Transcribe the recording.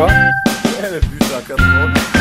quoi Elle est plus à 80.